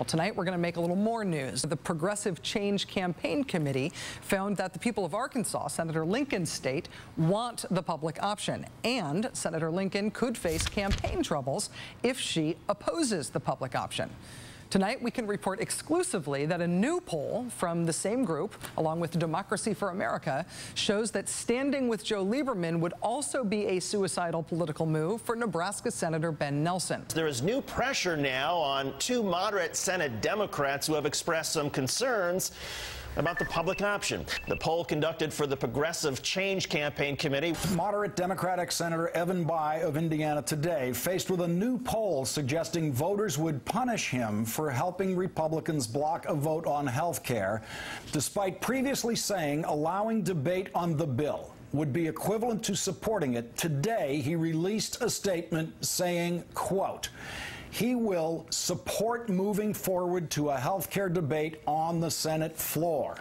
Well, tonight we're going to make a little more news. The Progressive Change Campaign Committee found that the people of Arkansas, Senator Lincoln's state, want the public option. And Senator Lincoln could face campaign troubles if she opposes the public option. Tonight, we can report exclusively that a new poll from the same group, along with Democracy for America, shows that standing with Joe Lieberman would also be a suicidal political move for Nebraska Senator Ben Nelson. There is new pressure now on two moderate Senate Democrats who have expressed some concerns about the public option. The poll conducted for the Progressive Change Campaign Committee. Moderate Democratic Senator Evan Bayh of Indiana today faced with a new poll suggesting voters would punish him for helping Republicans block a vote on health care, despite previously saying allowing debate on the bill would be equivalent to supporting it. Today, he released a statement saying, quote, he will support moving forward to a health care debate on the Senate floor.